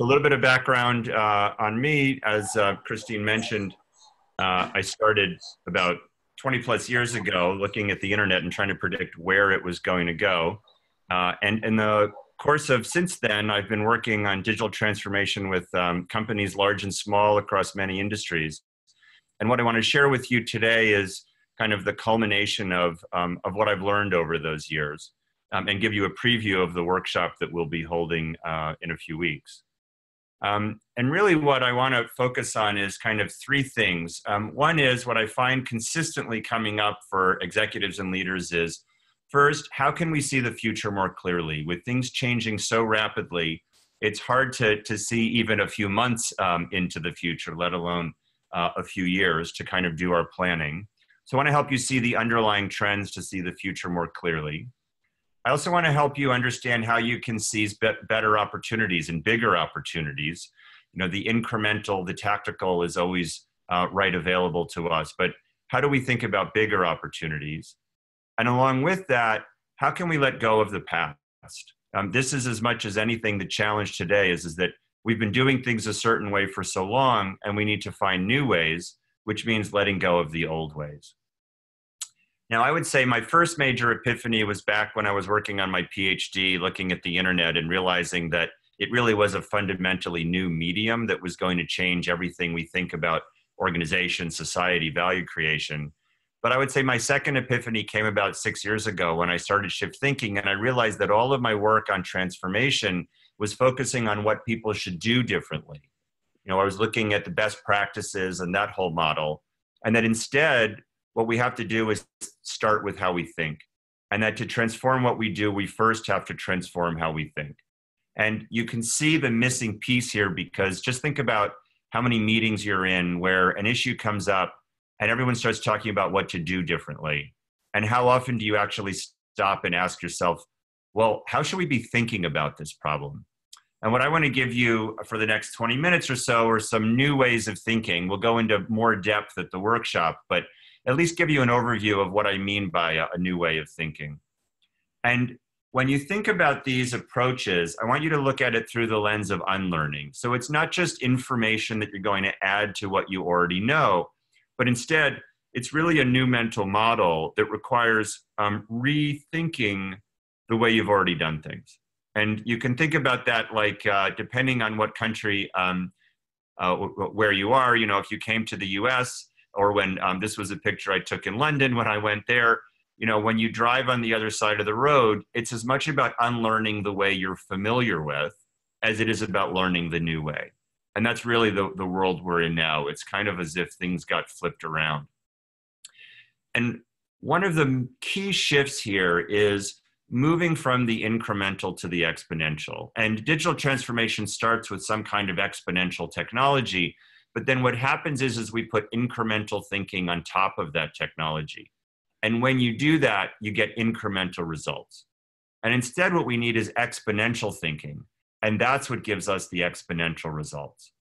a little bit of background uh, on me. As uh, Christine mentioned, uh, I started about 20 plus years ago looking at the internet and trying to predict where it was going to go. Uh, and in the course of since then, I've been working on digital transformation with um, companies large and small across many industries. And what I want to share with you today is kind of the culmination of, um, of what I've learned over those years um, and give you a preview of the workshop that we'll be holding uh, in a few weeks. Um, and really, what I want to focus on is kind of three things. Um, one is what I find consistently coming up for executives and leaders is first, how can we see the future more clearly? With things changing so rapidly, it's hard to, to see even a few months um, into the future, let alone uh, a few years to kind of do our planning. So, I want to help you see the underlying trends to see the future more clearly. I also want to help you understand how you can seize better opportunities and bigger opportunities. You know, the incremental, the tactical is always uh, right available to us, but how do we think about bigger opportunities? And along with that, how can we let go of the past? Um, this is as much as anything the challenge today is, is that we've been doing things a certain way for so long and we need to find new ways, which means letting go of the old ways. Now, I would say my first major epiphany was back when I was working on my PhD, looking at the internet and realizing that it really was a fundamentally new medium that was going to change everything we think about organization, society, value creation. But I would say my second epiphany came about six years ago when I started Shift Thinking, and I realized that all of my work on transformation was focusing on what people should do differently. You know, I was looking at the best practices and that whole model, and that instead, what we have to do is start with how we think. And that to transform what we do, we first have to transform how we think. And you can see the missing piece here because just think about how many meetings you're in where an issue comes up and everyone starts talking about what to do differently. And how often do you actually stop and ask yourself, well, how should we be thinking about this problem? And what I want to give you for the next 20 minutes or so are some new ways of thinking. We'll go into more depth at the workshop, but at least give you an overview of what I mean by a, a new way of thinking. And when you think about these approaches, I want you to look at it through the lens of unlearning. So it's not just information that you're going to add to what you already know, but instead, it's really a new mental model that requires um, rethinking the way you've already done things. And you can think about that like, uh, depending on what country, um, uh, where you are, you know, if you came to the US, or when um, this was a picture I took in London when I went there. You know, when you drive on the other side of the road, it's as much about unlearning the way you're familiar with as it is about learning the new way. And that's really the, the world we're in now. It's kind of as if things got flipped around. And one of the key shifts here is moving from the incremental to the exponential. And digital transformation starts with some kind of exponential technology but then what happens is, is we put incremental thinking on top of that technology. And when you do that, you get incremental results. And instead, what we need is exponential thinking. And that's what gives us the exponential results.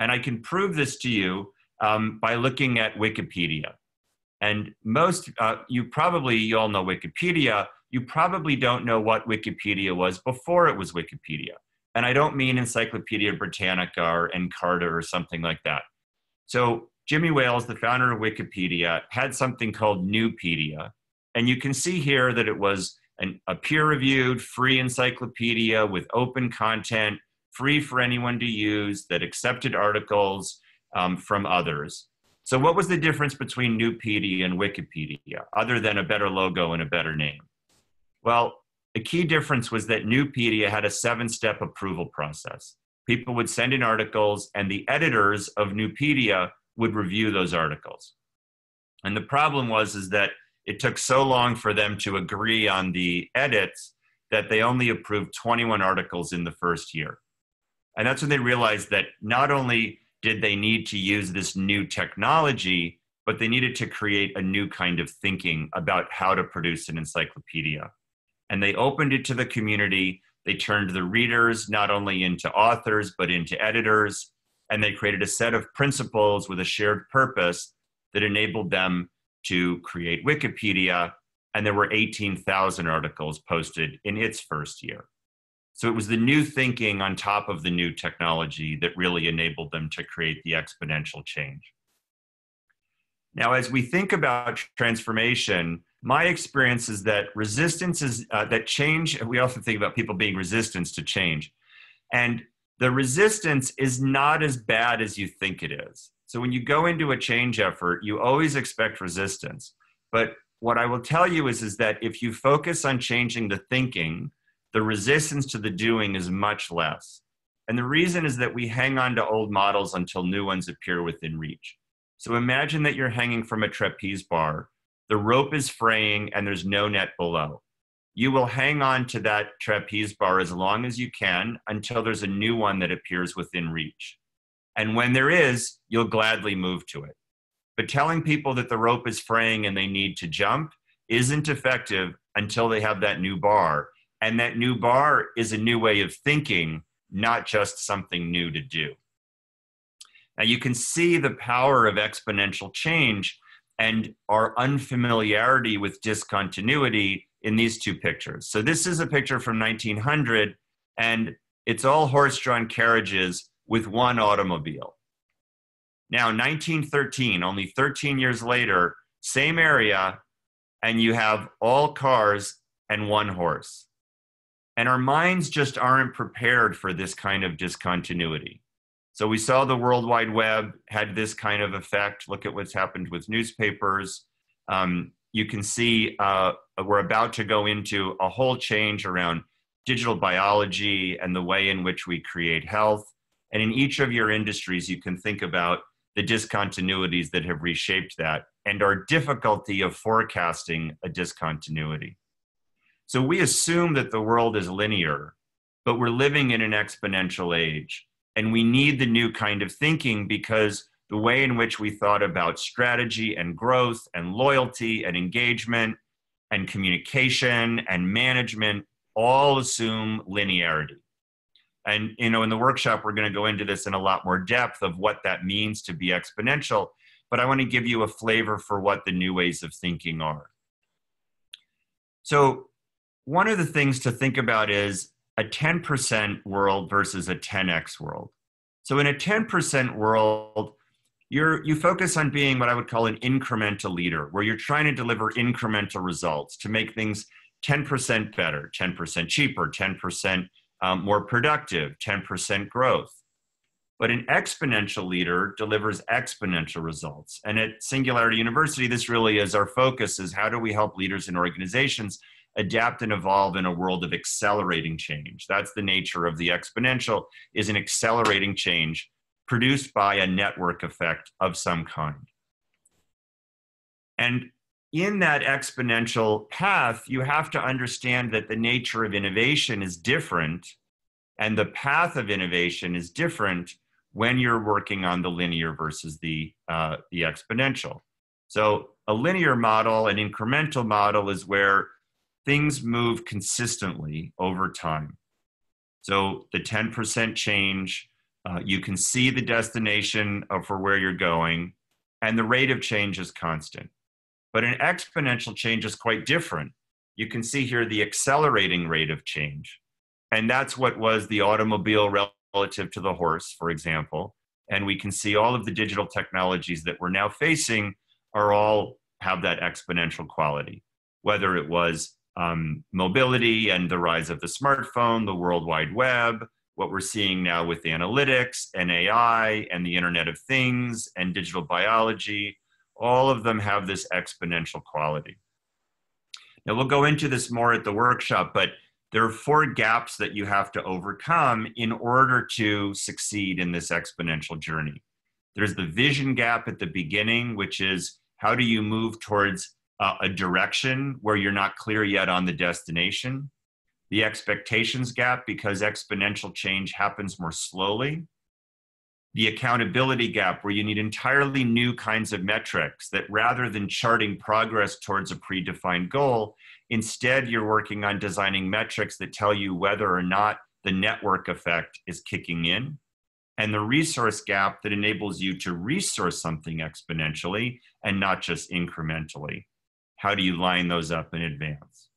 And I can prove this to you um, by looking at Wikipedia. And most, uh, you probably, you all know Wikipedia. You probably don't know what Wikipedia was before it was Wikipedia. And I don't mean Encyclopedia Britannica or Encarta or something like that. So Jimmy Wales, the founder of Wikipedia, had something called Nupedia. And you can see here that it was an, a peer-reviewed, free encyclopedia with open content, free for anyone to use, that accepted articles um, from others. So what was the difference between Nupedia and Wikipedia, other than a better logo and a better name? Well, the key difference was that Nupedia had a seven step approval process. People would send in articles, and the editors of Nupedia would review those articles. And the problem was is that it took so long for them to agree on the edits that they only approved 21 articles in the first year. And that's when they realized that not only did they need to use this new technology, but they needed to create a new kind of thinking about how to produce an encyclopedia and they opened it to the community. They turned the readers not only into authors, but into editors. And they created a set of principles with a shared purpose that enabled them to create Wikipedia. And there were 18,000 articles posted in its first year. So it was the new thinking on top of the new technology that really enabled them to create the exponential change. Now, as we think about transformation, my experience is that resistance is uh, that change, we often think about people being resistance to change. And the resistance is not as bad as you think it is. So when you go into a change effort, you always expect resistance. But what I will tell you is, is that if you focus on changing the thinking, the resistance to the doing is much less. And the reason is that we hang on to old models until new ones appear within reach. So imagine that you're hanging from a trapeze bar, the rope is fraying, and there's no net below. You will hang on to that trapeze bar as long as you can until there's a new one that appears within reach. And when there is, you'll gladly move to it. But telling people that the rope is fraying and they need to jump isn't effective until they have that new bar and that new bar is a new way of thinking, not just something new to do. Now you can see the power of exponential change and our unfamiliarity with discontinuity in these two pictures. So this is a picture from 1900 and it's all horse-drawn carriages with one automobile. Now 1913, only 13 years later, same area and you have all cars and one horse. And our minds just aren't prepared for this kind of discontinuity. So we saw the World Wide Web had this kind of effect. Look at what's happened with newspapers. Um, you can see uh, we're about to go into a whole change around digital biology and the way in which we create health. And in each of your industries, you can think about the discontinuities that have reshaped that and our difficulty of forecasting a discontinuity. So we assume that the world is linear, but we're living in an exponential age. And we need the new kind of thinking because the way in which we thought about strategy and growth and loyalty and engagement and communication and management all assume linearity. And you know, in the workshop, we're going to go into this in a lot more depth of what that means to be exponential. But I want to give you a flavor for what the new ways of thinking are. So one of the things to think about is a 10% world versus a 10x world. So in a 10% world, you're, you focus on being what I would call an incremental leader, where you're trying to deliver incremental results to make things 10% better, 10% cheaper, 10% um, more productive, 10% growth. But an exponential leader delivers exponential results. And at Singularity University, this really is our focus is how do we help leaders and organizations adapt and evolve in a world of accelerating change. That's the nature of the exponential is an accelerating change produced by a network effect of some kind. And in that exponential path, you have to understand that the nature of innovation is different and the path of innovation is different when you're working on the linear versus the, uh, the exponential. So a linear model, an incremental model is where things move consistently over time. So the 10% change, uh, you can see the destination for where you're going, and the rate of change is constant. But an exponential change is quite different. You can see here the accelerating rate of change. And that's what was the automobile relative to the horse, for example. And we can see all of the digital technologies that we're now facing are all have that exponential quality, whether it was um, mobility and the rise of the smartphone, the World Wide Web, what we're seeing now with the analytics and AI and the Internet of Things and digital biology, all of them have this exponential quality. Now, we'll go into this more at the workshop, but there are four gaps that you have to overcome in order to succeed in this exponential journey. There's the vision gap at the beginning, which is how do you move towards uh, a direction where you're not clear yet on the destination, the expectations gap because exponential change happens more slowly, the accountability gap where you need entirely new kinds of metrics that rather than charting progress towards a predefined goal, instead you're working on designing metrics that tell you whether or not the network effect is kicking in. And the resource gap that enables you to resource something exponentially and not just incrementally. How do you line those up in advance?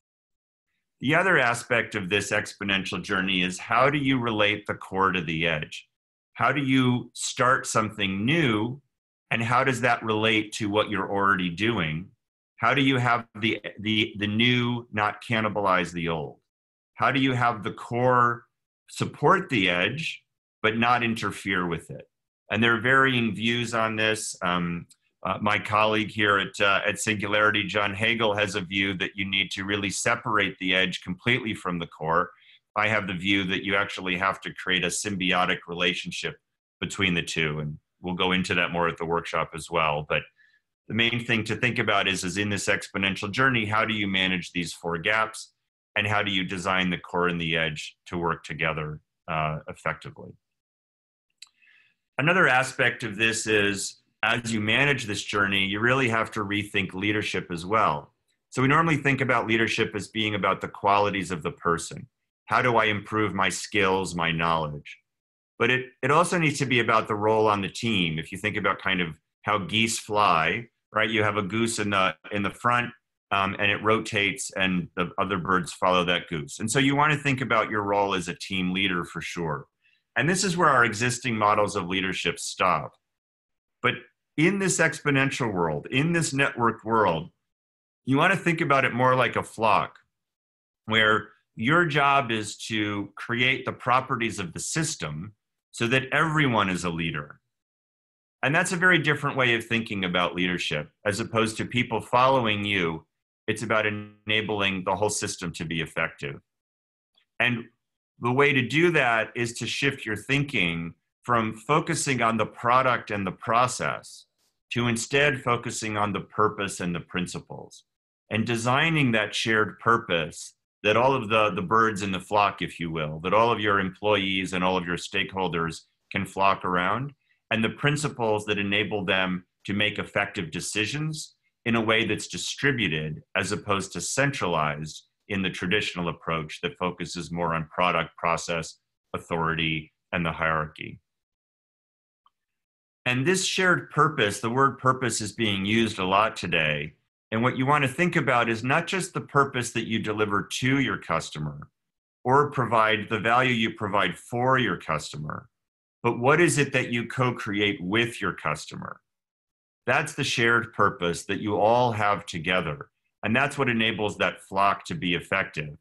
The other aspect of this exponential journey is how do you relate the core to the edge? How do you start something new and how does that relate to what you're already doing? How do you have the the the new not cannibalize the old? How do you have the core support the edge but not interfere with it? And there are varying views on this. Um, uh, my colleague here at, uh, at Singularity, John Hagel, has a view that you need to really separate the edge completely from the core. I have the view that you actually have to create a symbiotic relationship between the two. And we'll go into that more at the workshop as well. But the main thing to think about is, is in this exponential journey, how do you manage these four gaps? And how do you design the core and the edge to work together uh, effectively? Another aspect of this is as you manage this journey, you really have to rethink leadership as well. So we normally think about leadership as being about the qualities of the person. How do I improve my skills, my knowledge? But it, it also needs to be about the role on the team. If you think about kind of how geese fly, right? You have a goose in the in the front, um, and it rotates, and the other birds follow that goose. And so you want to think about your role as a team leader for sure. And this is where our existing models of leadership stop. But in this exponential world, in this networked world, you want to think about it more like a flock, where your job is to create the properties of the system so that everyone is a leader. And that's a very different way of thinking about leadership, as opposed to people following you. It's about enabling the whole system to be effective. And the way to do that is to shift your thinking from focusing on the product and the process to instead focusing on the purpose and the principles and designing that shared purpose that all of the, the birds in the flock, if you will, that all of your employees and all of your stakeholders can flock around, and the principles that enable them to make effective decisions in a way that's distributed as opposed to centralized in the traditional approach that focuses more on product, process, authority, and the hierarchy. And this shared purpose, the word purpose is being used a lot today. And what you want to think about is not just the purpose that you deliver to your customer or provide the value you provide for your customer, but what is it that you co create with your customer? That's the shared purpose that you all have together. And that's what enables that flock to be effective.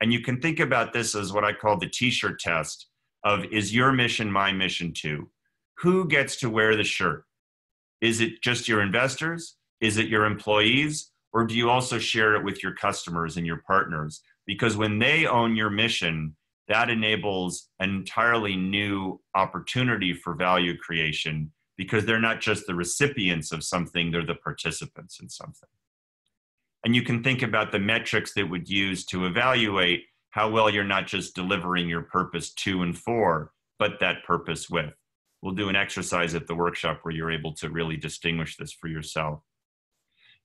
And you can think about this as what I call the t shirt test of is your mission my mission too? Who gets to wear the shirt? Is it just your investors? Is it your employees? Or do you also share it with your customers and your partners? Because when they own your mission, that enables an entirely new opportunity for value creation because they're not just the recipients of something, they're the participants in something. And you can think about the metrics that would use to evaluate how well you're not just delivering your purpose to and for, but that purpose with we'll do an exercise at the workshop where you're able to really distinguish this for yourself.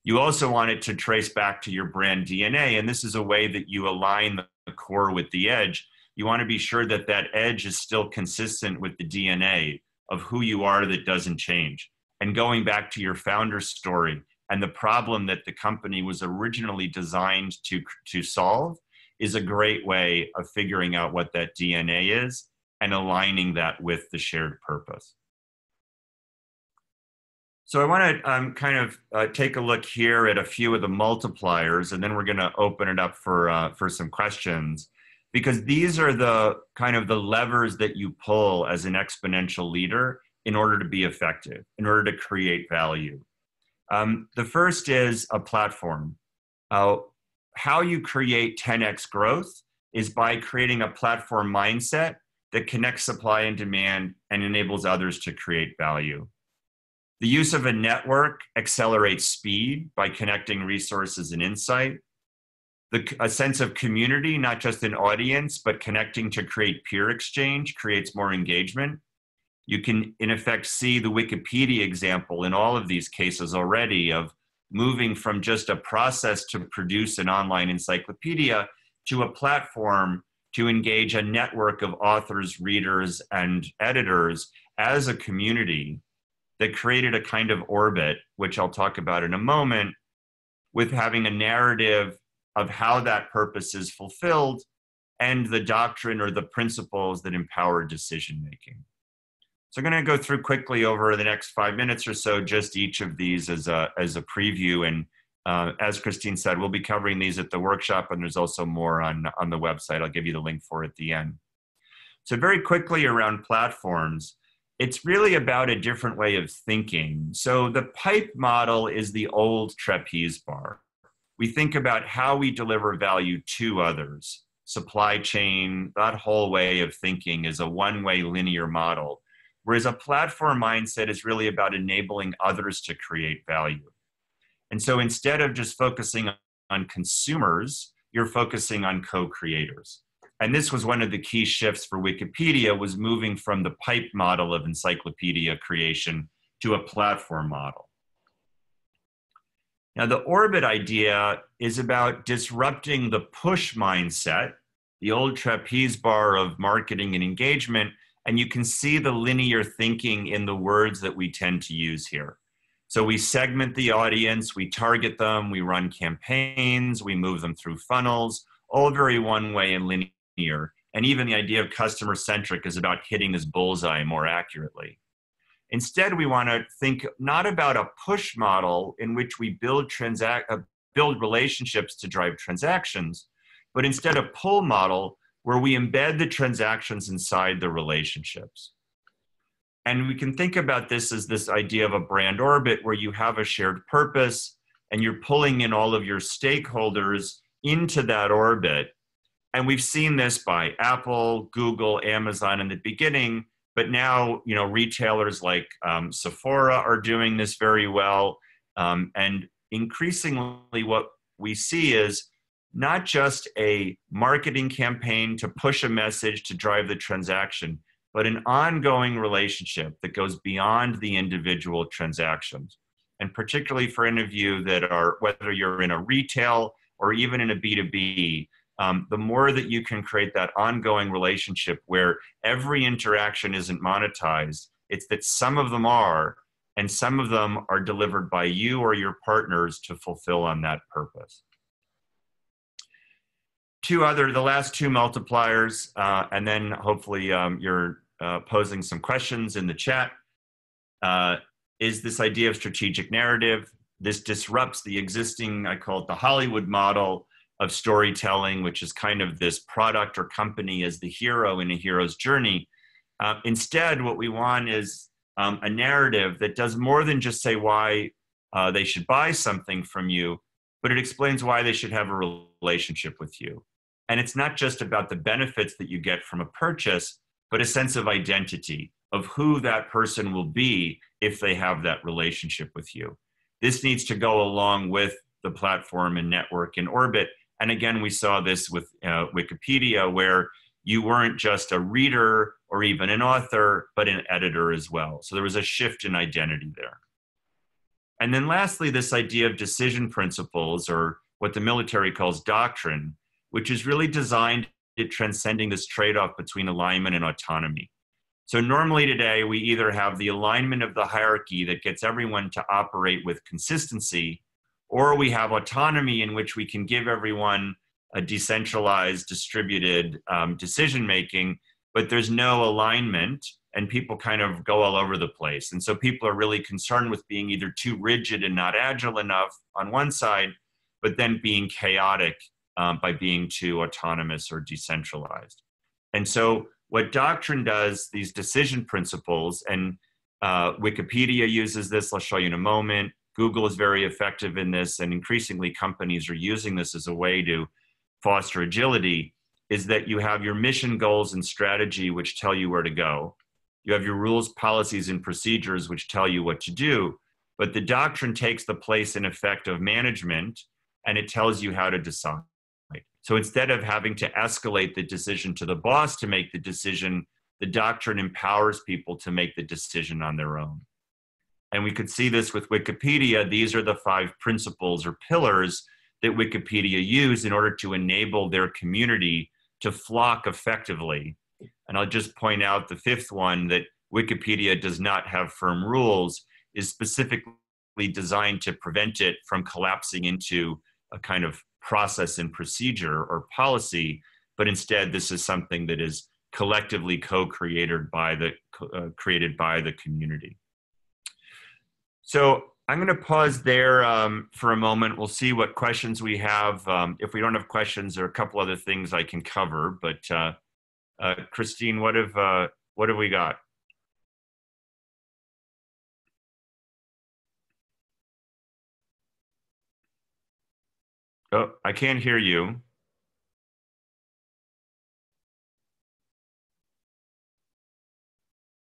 You also want it to trace back to your brand DNA, and this is a way that you align the core with the edge. You want to be sure that that edge is still consistent with the DNA of who you are that doesn't change. And going back to your founder story and the problem that the company was originally designed to, to solve is a great way of figuring out what that DNA is and aligning that with the shared purpose. So I want to um, kind of uh, take a look here at a few of the multipliers, and then we're going to open it up for uh, for some questions, because these are the kind of the levers that you pull as an exponential leader in order to be effective, in order to create value. Um, the first is a platform. Uh, how you create 10x growth is by creating a platform mindset that connects supply and demand and enables others to create value. The use of a network accelerates speed by connecting resources and insight. The, a sense of community, not just an audience, but connecting to create peer exchange, creates more engagement. You can, in effect, see the Wikipedia example in all of these cases already of moving from just a process to produce an online encyclopedia to a platform to engage a network of authors, readers, and editors as a community that created a kind of orbit, which I'll talk about in a moment, with having a narrative of how that purpose is fulfilled and the doctrine or the principles that empower decision making. So I'm going to go through quickly over the next five minutes or so, just each of these as a, as a preview. And uh, as Christine said, we'll be covering these at the workshop, and there's also more on, on the website. I'll give you the link for at the end. So, very quickly around platforms, it's really about a different way of thinking. So, the pipe model is the old trapeze bar. We think about how we deliver value to others. Supply chain, that whole way of thinking is a one way linear model. Whereas a platform mindset is really about enabling others to create value. And so instead of just focusing on consumers, you're focusing on co-creators. And this was one of the key shifts for Wikipedia was moving from the pipe model of encyclopedia creation to a platform model. Now, the orbit idea is about disrupting the push mindset, the old trapeze bar of marketing and engagement, and you can see the linear thinking in the words that we tend to use here. So we segment the audience, we target them, we run campaigns, we move them through funnels, all very one way and linear. And even the idea of customer centric is about hitting this bullseye more accurately. Instead, we want to think not about a push model in which we build uh, build relationships to drive transactions, but instead a pull model where we embed the transactions inside the relationships. And we can think about this as this idea of a brand orbit where you have a shared purpose and you're pulling in all of your stakeholders into that orbit. And we've seen this by Apple, Google, Amazon in the beginning, but now you know retailers like um, Sephora are doing this very well. Um, and increasingly, what we see is not just a marketing campaign to push a message to drive the transaction, but an ongoing relationship that goes beyond the individual transactions. And particularly for any of you that are, whether you're in a retail or even in a B2B, um, the more that you can create that ongoing relationship where every interaction isn't monetized, it's that some of them are, and some of them are delivered by you or your partners to fulfill on that purpose. Two other, the last two multipliers, uh, and then hopefully um, you're uh, posing some questions in the chat, uh, is this idea of strategic narrative. This disrupts the existing, I call it the Hollywood model of storytelling, which is kind of this product or company as the hero in a hero's journey. Uh, instead, what we want is um, a narrative that does more than just say why uh, they should buy something from you, but it explains why they should have a relationship with you. And it's not just about the benefits that you get from a purchase, but a sense of identity of who that person will be if they have that relationship with you. This needs to go along with the platform and network in orbit. And again, we saw this with uh, Wikipedia, where you weren't just a reader or even an author, but an editor as well. So there was a shift in identity there. And then lastly, this idea of decision principles, or what the military calls doctrine, which is really designed at transcending this trade off between alignment and autonomy. So, normally today, we either have the alignment of the hierarchy that gets everyone to operate with consistency, or we have autonomy in which we can give everyone a decentralized, distributed um, decision making, but there's no alignment and people kind of go all over the place. And so people are really concerned with being either too rigid and not agile enough on one side, but then being chaotic um, by being too autonomous or decentralized. And so, what doctrine does, these decision principles, and uh, Wikipedia uses this, I'll show you in a moment. Google is very effective in this, and increasingly companies are using this as a way to foster agility. Is that you have your mission goals and strategy, which tell you where to go. You have your rules, policies, and procedures, which tell you what to do. But the doctrine takes the place, in effect, of management, and it tells you how to decide. So instead of having to escalate the decision to the boss to make the decision, the doctrine empowers people to make the decision on their own. And we could see this with Wikipedia. These are the five principles or pillars that Wikipedia use in order to enable their community to flock effectively. And I'll just point out the fifth one that Wikipedia does not have firm rules is specifically designed to prevent it from collapsing into a kind of process and procedure or policy, but instead this is something that is collectively co-created by the uh, created by the community. So I'm going to pause there um, for a moment. We'll see what questions we have. Um, if we don't have questions, there are a couple other things I can cover. But uh, uh, Christine, what have uh, what have we got? Oh, I can't hear you.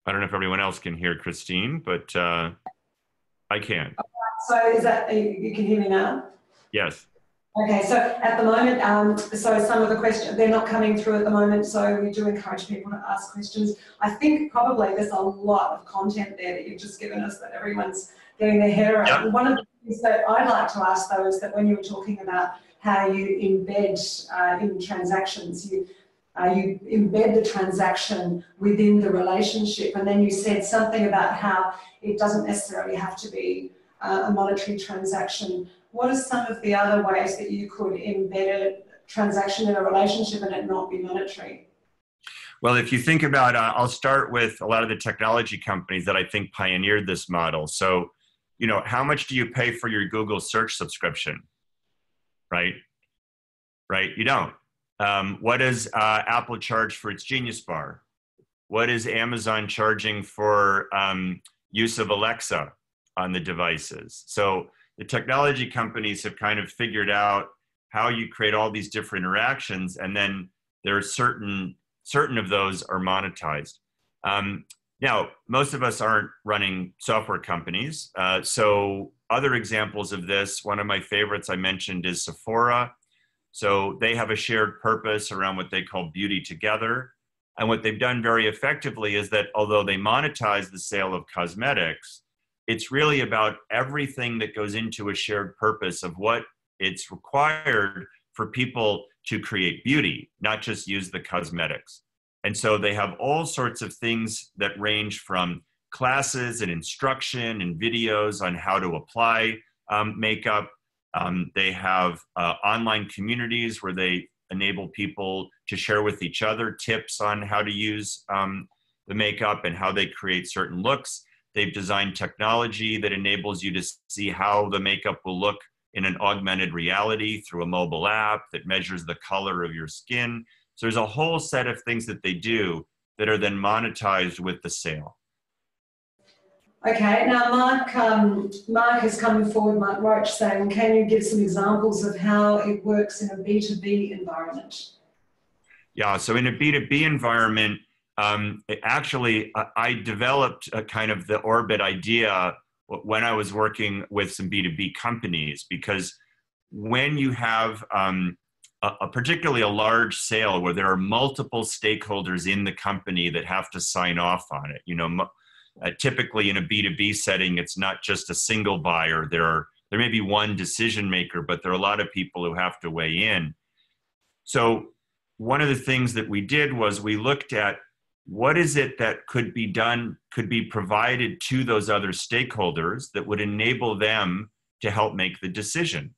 I don't know if everyone else can hear Christine, but uh, I can. So is that, you can hear me now? Yes. Okay, so at the moment, um, so some of the questions, they're not coming through at the moment, so we do encourage people to ask questions. I think probably there's a lot of content there that you've just given us that everyone's getting their head around. Yep. One of the things that I'd like to ask though is that when you were talking about how you embed uh, in transactions, you uh, you embed the transaction within the relationship. And then you said something about how it doesn't necessarily have to be uh, a monetary transaction. What are some of the other ways that you could embed a transaction in a relationship and it not be monetary? Well, if you think about, uh, I'll start with a lot of the technology companies that I think pioneered this model. So, you know, how much do you pay for your Google search subscription? Right? Right? You don't um, what does uh, Apple charge for its Genius Bar? What is Amazon charging for um, use of Alexa on the devices? So the technology companies have kind of figured out how you create all these different interactions, and then there are certain certain of those are monetized. Um, now, most of us aren't running software companies, uh, so other examples of this. One of my favorites I mentioned is Sephora. So they have a shared purpose around what they call beauty together. And what they've done very effectively is that although they monetize the sale of cosmetics, it's really about everything that goes into a shared purpose of what it's required for people to create beauty, not just use the cosmetics. And so they have all sorts of things that range from classes and instruction and videos on how to apply um, makeup um, they have uh, online communities where they enable people to share with each other tips on how to use um, the makeup and how they create certain looks. They've designed technology that enables you to see how the makeup will look in an augmented reality through a mobile app that measures the color of your skin. So there's a whole set of things that they do that are then monetized with the sale. Okay, now Mark, um, Mark has come forward, Mark Roach, saying, can you give some examples of how it works in a B2B environment? Yeah, so in a B2B environment, um, actually, I developed a kind of the orbit idea when I was working with some B2B companies because when you have um, a, a, particularly a large sale where there are multiple stakeholders in the company that have to sign off on it, you know, uh, typically, in a B2B setting, it's not just a single buyer. There are there may be one decision maker, but there are a lot of people who have to weigh in. So, one of the things that we did was we looked at what is it that could be done, could be provided to those other stakeholders that would enable them to help make the decision.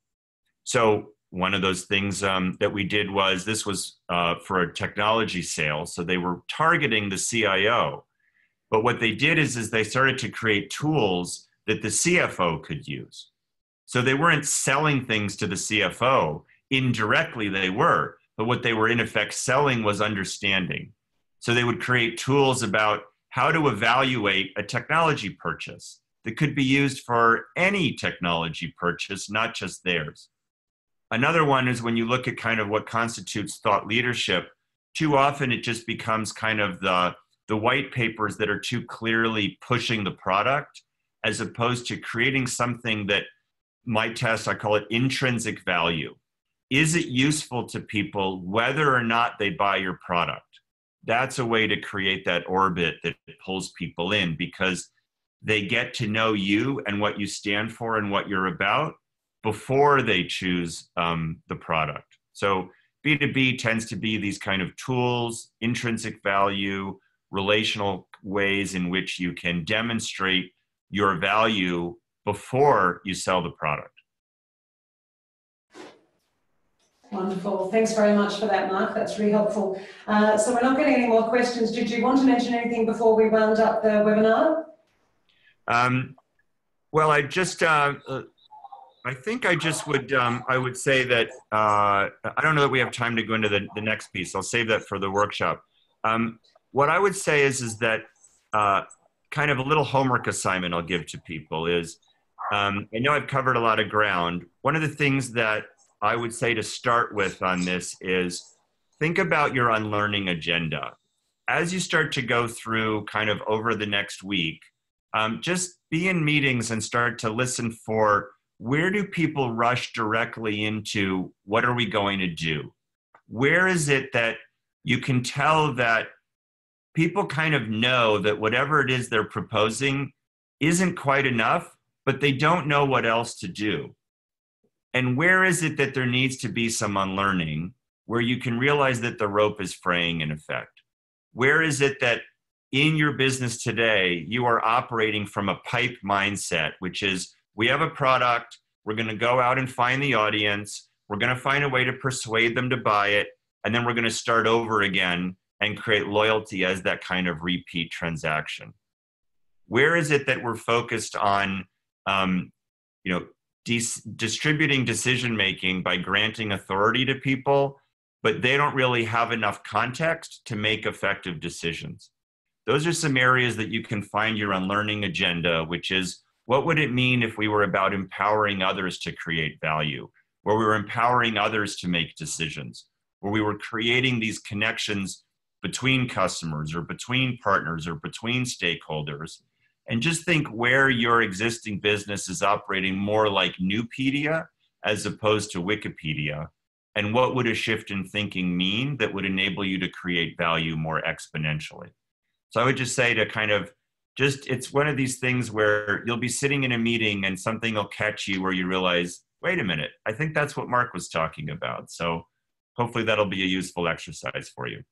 So, one of those things um, that we did was this was uh, for a technology sale. So, they were targeting the CIO but what they did is, is they started to create tools that the CFO could use. So they weren't selling things to the CFO. Indirectly, they were. But what they were in effect selling was understanding. So they would create tools about how to evaluate a technology purchase that could be used for any technology purchase, not just theirs. Another one is when you look at kind of what constitutes thought leadership, too often it just becomes kind of the the white papers that are too clearly pushing the product as opposed to creating something that my test i call it intrinsic value. Is it useful to people whether or not they buy your product? That's a way to create that orbit that pulls people in because they get to know you and what you stand for and what you're about before they choose um, the product so b2b tends to be these kind of tools intrinsic value relational ways in which you can demonstrate your value before you sell the product. Wonderful. Thanks very much for that, Mark. That's really helpful. Uh, so we're not getting any more questions. Did you want to mention anything before we round up the webinar? Um, well, I just, uh, uh, I think I just would, um, I would say that, uh, I don't know that we have time to go into the, the next piece. I'll save that for the workshop. Um, what I would say is, is that uh, kind of a little homework assignment I'll give to people is, um, I know I've covered a lot of ground. One of the things that I would say to start with on this is think about your unlearning agenda. As you start to go through kind of over the next week, um, just be in meetings and start to listen for where do people rush directly into what are we going to do? Where is it that you can tell that people kind of know that whatever it is they're proposing isn't quite enough, but they don't know what else to do? And where is it that there needs to be some unlearning where you can realize that the rope is fraying in effect? Where is it that in your business today you are operating from a pipe mindset, which is we have a product, we're going to go out and find the audience, we're going to find a way to persuade them to buy it, and then we're going to start over again and create loyalty as that kind of repeat transaction? Where is it that we're focused on, um, you know, dis- distributing decision making by granting authority to people, but they don't really have enough context to make effective decisions. Those are some areas that you can find your unlearning agenda, which is what would it mean if we were about empowering others to create value, where we were empowering others to make decisions, where we were creating these connections between customers or between partners or between stakeholders and just think where your existing business is operating more like Nupedia as opposed to Wikipedia. And what would a shift in thinking mean that would enable you to create value more exponentially? So I would just say to kind of just, it's one of these things where you'll be sitting in a meeting and something will catch you where you realize, wait a minute, I think that's what Mark was talking about. So hopefully that'll be a useful exercise for you.